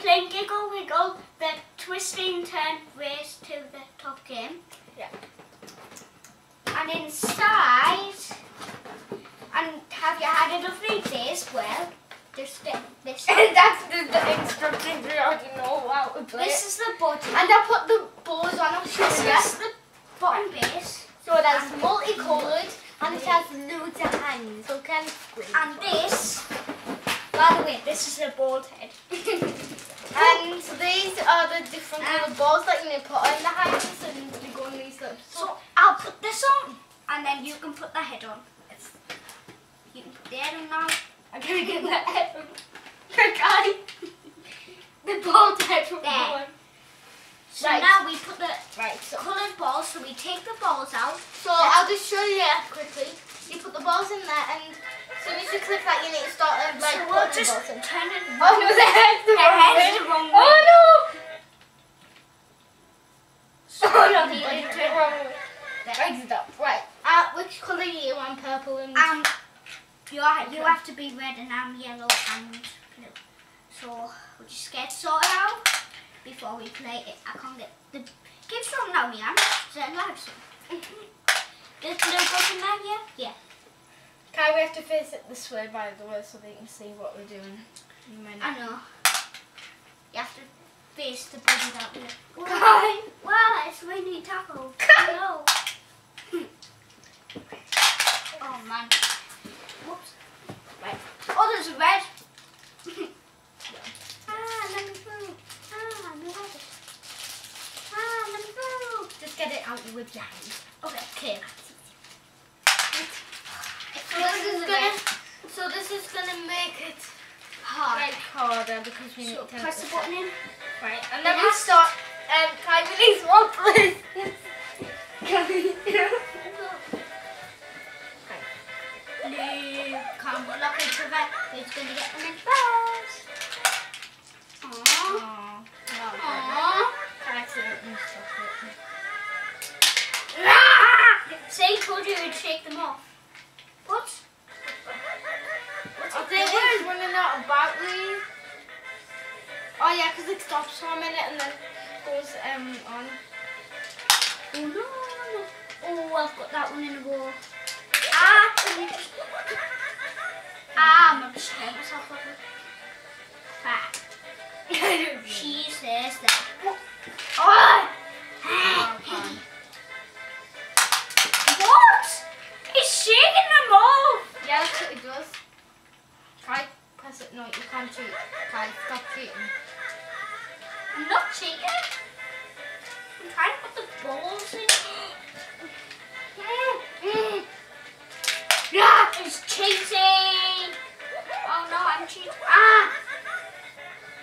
playing Giggle Wiggle, the twisting turn race to the top game. Yeah. And inside, and have you had a lovely day as well? Just this. That's the, the instructions we already know how to play. This is the body. and I put the balls on. This is the bottom base. So it has multicolored and it has loads of hands. So can And this, by the way, this is the bald head. And these are the different colour balls that you need to put on the hands and they go on these little So I'll put this on, and then you can put the head on. If you can put the head on now. I'm gonna get the head the guy. the bald head from the There. one. So Right. now we put the Right, so coloured balls. So we take the balls out. So I'll just show you quickly. You put the balls in there and as soon as you click that you need to start um, like so we'll putting the just in. turn it. Oh no, the head's the The wrong head's way. the wrong way. Oh no! So Oh no, the head's the wrong way. there. Right, stop. Right. Uh, which colour do you want? Purple and... Um, you are, you have to be red and I'm yellow and blue. So we'll just get sorted out before we play it. I can't get the kids from now, yeah. So live so. There's no button there, yeah? Yeah. Kai, we have to face it this way by the way so they can see what we're doing. in a minute. I know. You have to face the body that way. Kai! Wow, it's raining taco. no. oh man. Whoops. Right. Oh, there's a red. ah, let me through. Ah, no red. Ah, let me through. Just get it out with your hands. Okay, okay. So this is gonna, so this is gonna make it hard. like harder because we So need to press the button in. Right, and then we start. Um, Kai, we need one, please. Blue. Can't put lock into that. It's gonna get them in first. For a minute and then goes um on. Oh no, no. Oh, I've got that one in a row. Ah, just... Ah, I'm scare myself. Ah, she says that. I'm trying to put the balls in. Yeah, it's cheating. Oh no, I'm cheating. Ah!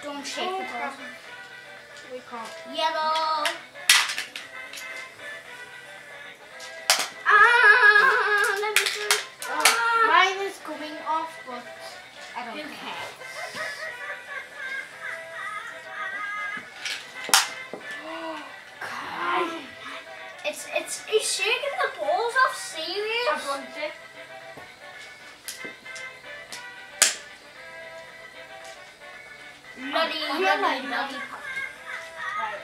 Don't shake Oh, the balls. We can't. Yellow. It's it's it's shaking the balls off. I Serious? want it. Lolly, Oh, lolly, my lolly. Right.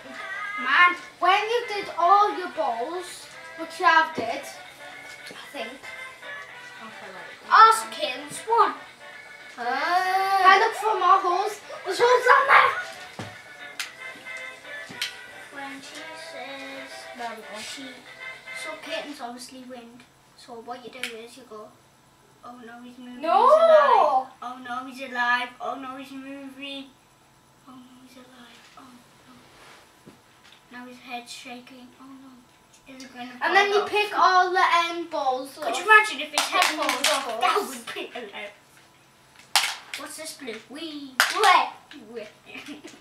Man, When you did all your balls, which you have did, I think. Okay, right. ask kids one. I look for more holes. There's holes on there. She, so kittens obviously win. So what you do is you go, oh no he's moving. No. He's alive. Oh no he's alive. Oh no he's moving. Oh no he's alive. Oh no. Now his head's shaking. Oh no. Is it going to And then you off? pick all the end balls. Could you imagine if his head falls off? That off. would be hilarious. What's this blue? Wee. Wet.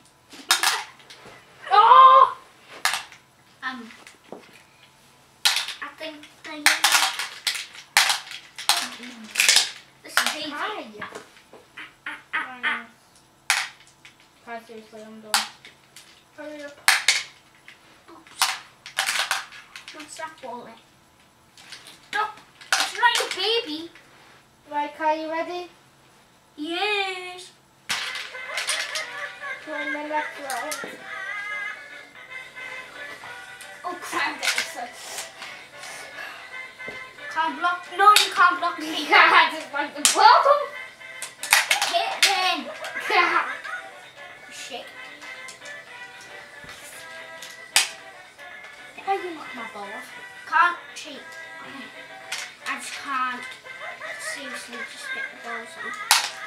Oh! Um, think the yellow. This is easy. Hi. Ah, ah, ah. Kai, seriously, I'm done. Hurry up. Oops. Ball there? Stop. It's like a baby. Right, Kai, you ready? Yes. in the next round. Oh crap, that was so. Can't block. No, you can't block me. I just want the ball. Hit then. Shit. Why you knock my ball off? Can't cheat. I just can't. Seriously, just get the balls on.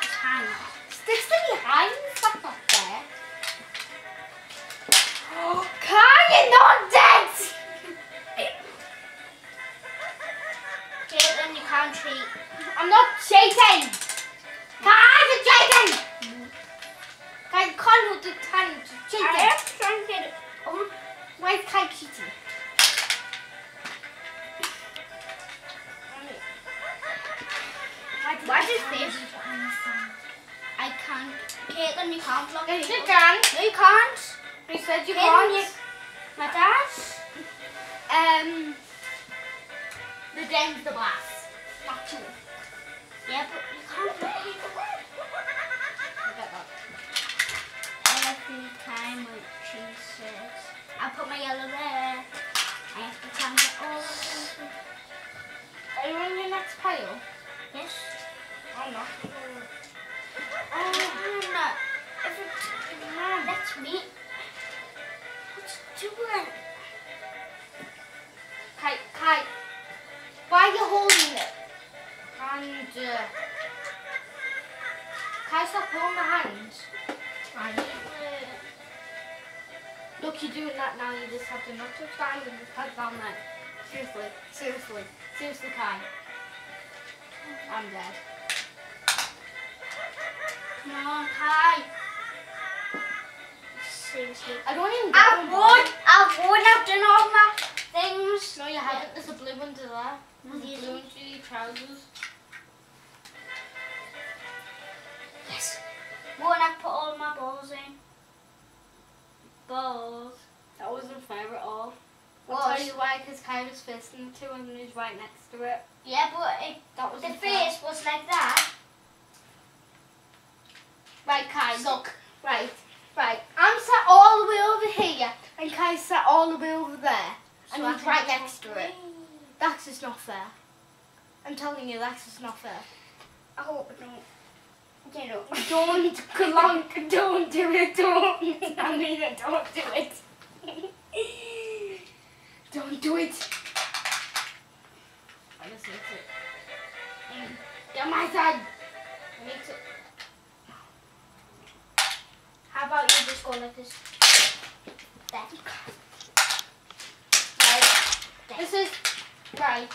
Just hang on. Sticks to your hands. That's not fair. Kai, you're not dead. Okay, cheat. I'm not cheating. Kai, you're cheating. You can't hold the time to I cheating. am trying to get it. Why is Kai cheating? What is this? I can't. Caitlin, you can't block Yes, people. you can. No, you can't. You said you can't. you- My dad. Um, the James the Blast. Yeah, but you can't get that. Every time says, I put my yellow there. I have to time it all. Are you on your next pile? Yes. I'm not. Oh, no. That's me. What's doing? Kai, Kai, why are you holding it? And, uh, Kai, stop holding the hands. Right. Look, you're doing that now. You just have to not touch the hand and just head down there. Seriously, seriously, seriously, Kai. I'm dead. On, Kai. Seriously. I don't even I've won. I've won. I've done all my things. No, you haven't. There's a blue one to there. No, There's a blue isn't. one to your trousers. I'll Was. tell you why, because Kai was first and the two and he was right next to it. Yeah, but it, That was the face was like that. Right, Kai, look. Right, right. I'm sat all the way over here, and Kai's sat all the way over there. So And he's right next to it. That's just not fair. I'm telling you, that's just not fair. I hope it don't. Don't, Kalanka, don't do it, don't. I mean don't do it. Don't it. I just need to. Mm. Get my side. I need to. How about you just go like this? Right. There. This is right.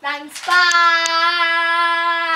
Thanks. Bye.